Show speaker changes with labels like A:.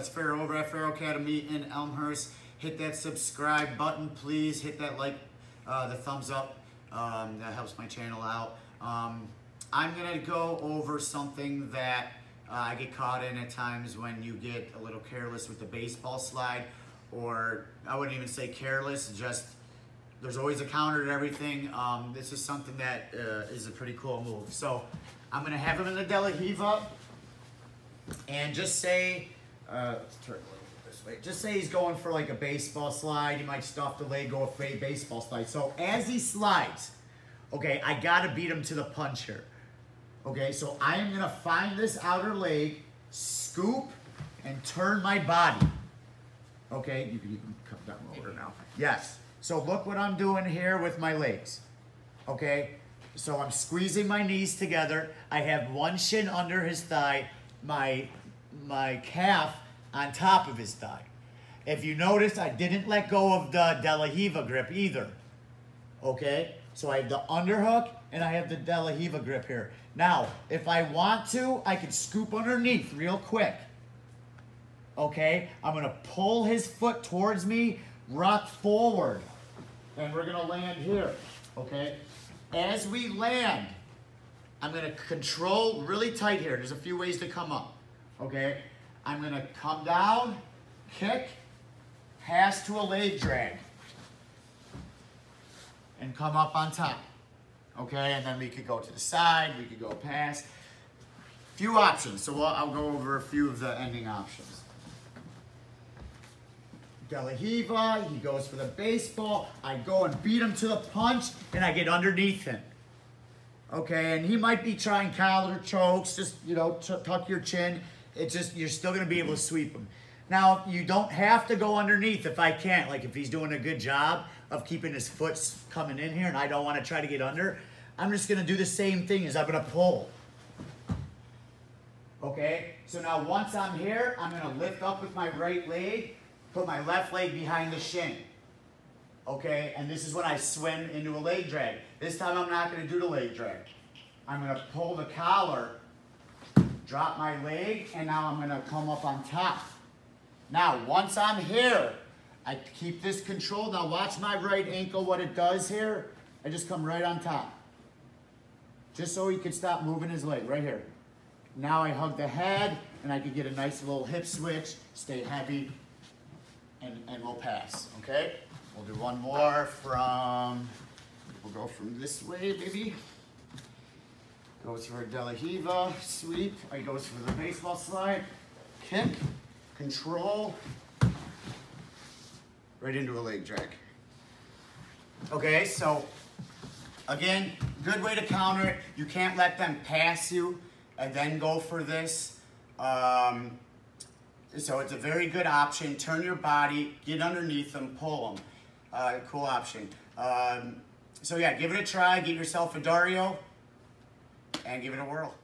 A: That's Ferro over at Ferro Academy in Elmhurst. Hit that subscribe button, please. Hit that like, uh, the thumbs up. Um, that helps my channel out. Um, I'm gonna go over something that uh, I get caught in at times when you get a little careless with the baseball slide, or I wouldn't even say careless, just there's always a counter to everything. Um, this is something that uh, is a pretty cool move. So I'm gonna have him in the De La Riva, and just say, uh, let's turn this way. Just say he's going for like a baseball slide. He might stuff the leg, go a baseball slide. So as he slides, okay, I gotta beat him to the punch here. Okay, so I am gonna find this outer leg, scoop, and turn my body. Okay, you can, can come down lower now. Yes. So look what I'm doing here with my legs. Okay, so I'm squeezing my knees together. I have one shin under his thigh, my my calf on top of his thigh. If you notice, I didn't let go of the De La Riva grip either. Okay, so I have the underhook and I have the De La Riva grip here. Now, if I want to, I can scoop underneath real quick. Okay, I'm gonna pull his foot towards me, rock forward, and we're gonna land here, okay? As we land, I'm gonna control really tight here. There's a few ways to come up, okay? I'm gonna come down, kick, pass to a leg drag, and come up on top, okay? And then we could go to the side, we could go past. Few options, so I'll, I'll go over a few of the ending options. De La Riva, he goes for the baseball. I go and beat him to the punch, and I get underneath him. Okay, and he might be trying collar chokes, just, you know, tuck your chin. It's just, you're still going to be able to sweep him. Now, you don't have to go underneath if I can't. Like, if he's doing a good job of keeping his foot coming in here and I don't want to try to get under, I'm just going to do the same thing as I'm going to pull. Okay, so now once I'm here, I'm going to lift up with my right leg put my left leg behind the shin. Okay, and this is when I swim into a leg drag. This time I'm not going to do the leg drag. I'm going to pull the collar, drop my leg, and now I'm to come up on top. Now, once I'm here, I keep this control. Now watch my right ankle, what it does here. I just come right on top. Just so he can stop moving his leg, right here. Now I hug the head, and I can get a nice little hip switch, stay heavy, and, and we'll pass, okay? We'll do one more from, we'll go from this way, maybe. Goes for a De La Riva, sweep. He goes for the baseball slide, kick, control, right into a leg drag. Okay, so again, good way to counter it. You can't let them pass you and then go for this. Um, so it's a very good option. Turn your body, get underneath them, pull them. Uh, cool option. Um, so yeah, give it a try. Get yourself a Dario and give it a whirl.